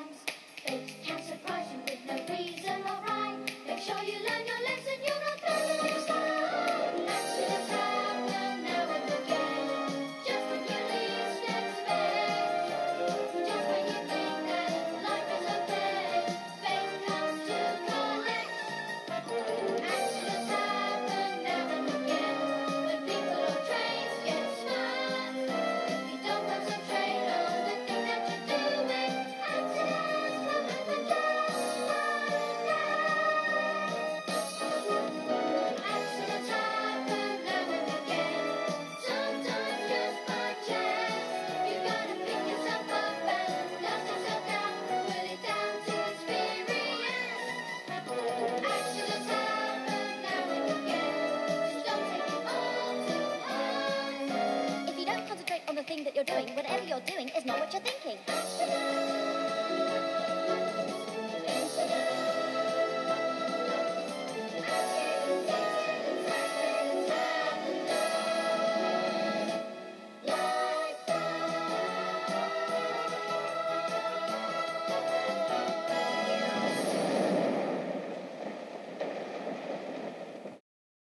times. thing that you're doing, whatever you're doing, is not what you're thinking.